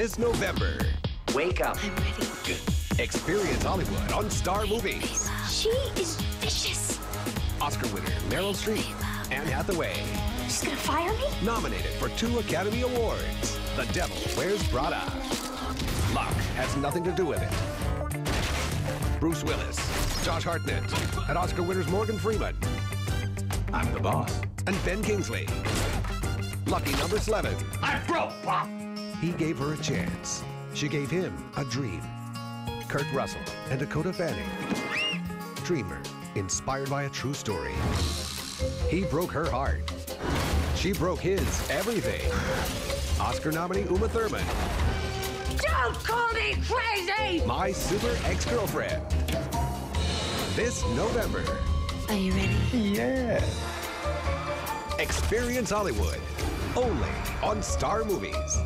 this November. Wake up. I'm ready. Experience Hollywood on Star Movies. She is vicious. Oscar winner Meryl Streep, Anne Hathaway, She's gonna fire me? nominated for two Academy Awards. The Devil Wears Prada. Luck has nothing to do with it. Bruce Willis, Josh Hartnett, and Oscar winners Morgan Freeman. I'm the boss. And Ben Kingsley. Lucky number Slevin. I'm broke, Pop. He gave her a chance. She gave him a dream. Kurt Russell and Dakota Fanning. Dreamer, inspired by a true story. He broke her heart. She broke his everything. Oscar nominee Uma Thurman. Don't call me crazy! My super ex-girlfriend. This November. Are you ready? Yeah. Experience Hollywood. Only on Star Movies.